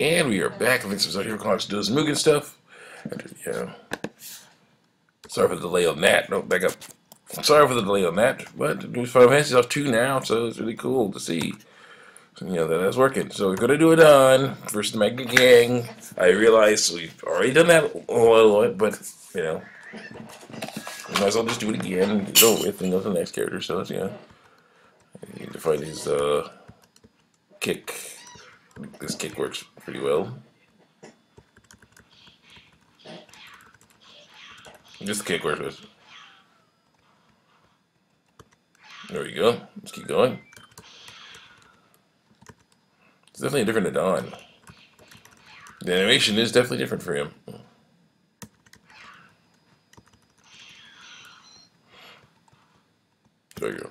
And we are back. Thanks for here. Clocks does Mugen stuff. Yeah. Sorry for the delay on that. No, back up. Sorry for the delay on that. But Final Fantasy off two now, so it's really cool to see. So, that's working. So we're gonna do it on first Mad Gear Gang. I realize we've already done that a bit, but you know. Might as well just do it again and go with and go to the next character. So yeah. I need to find his uh kick. This kick works pretty well. Just kick works. There we go. Let's keep going. It's definitely different to Don. The animation is definitely different for him. There you go.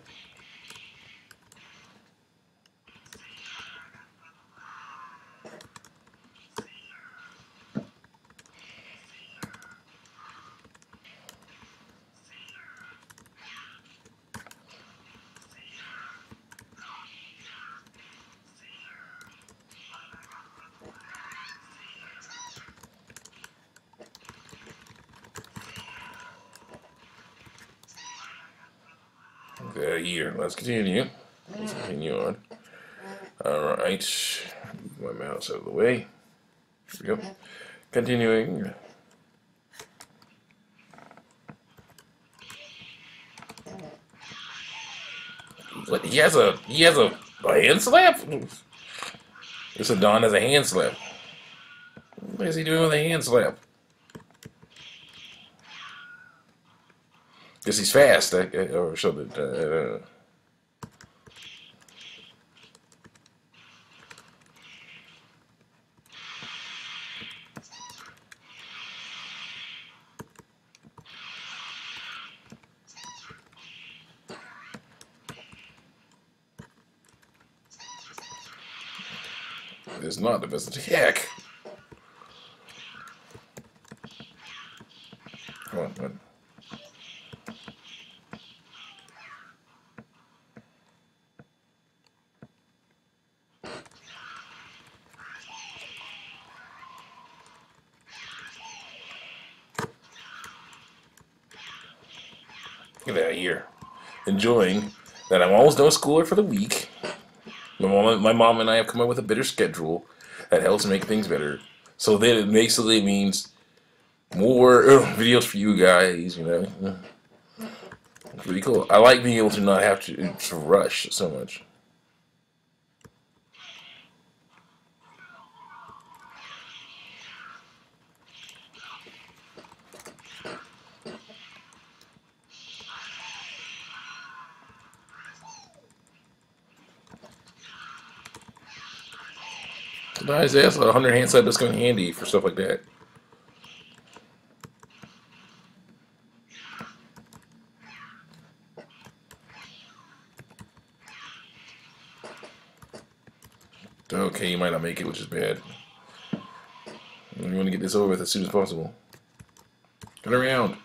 Okay, here. Let's continue. Let's continue on. Alright. Move my mouse out of the way. There we go. Continuing. What? He has a he has a, a hand slap. Adon has a hand slap. What is he doing with a hand slap? Because he's fast, I, I, or something. Uh, not the best attack. Come on, Look at that here. Enjoying that I'm almost no schooler for the week. My mom, my mom and I have come up with a better schedule that helps make things better. So then it basically means more uh, videos for you guys, you know. It's pretty cool. I like being able to not have to, to rush so much. Nice, that's a hundred hand slap that's going handy for stuff like that. Okay, you might not make it, which is bad. You want to get this over with as soon as possible. Turn around.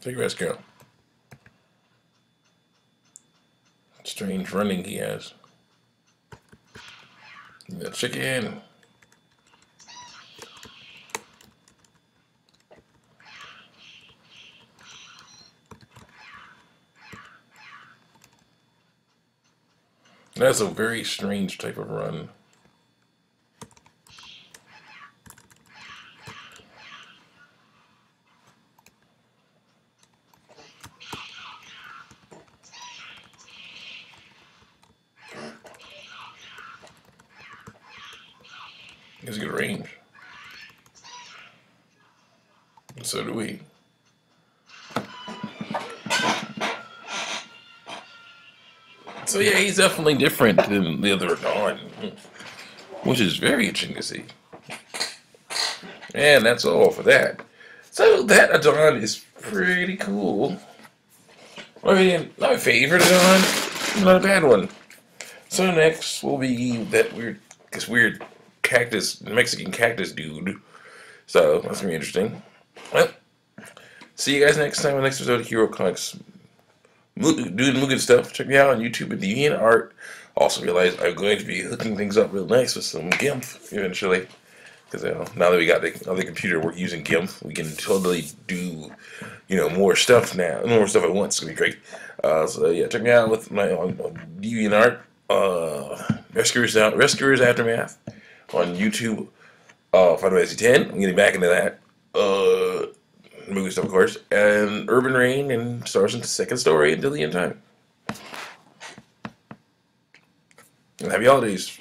Take your rest, girl. Strange running he has. The chicken. That's a very strange type of run. He's good range. And so do we. So yeah, he's definitely different than the other Dawn, which is very interesting to see. And that's all for that. So that Adon is pretty cool. I mean, not my favorite Adon, not a bad one. So next will be that weird, this weird cactus, Mexican cactus dude. So that's gonna be interesting. Well, see you guys next time on the next episode of Hero Comics doing Mugen stuff. Check me out on YouTube and Deviant Art. Also realize I'm going to be hooking things up real nice with some GIMP eventually. Because you know, now that we got the other computer, we're using GIMP. We can totally do, you know, more stuff now, more stuff at once. It's gonna be great. Uh, so yeah, check me out with my on, DeviantArt, uh, Rescuers out, Rescuers Aftermath on YouTube. Uh, Fantasy 10. I'm getting back into that. Uh, movie stuff, of course, and Urban Rain and Sergeant's Second Story until the end time. And happy holidays,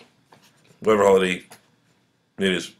whatever holiday it is.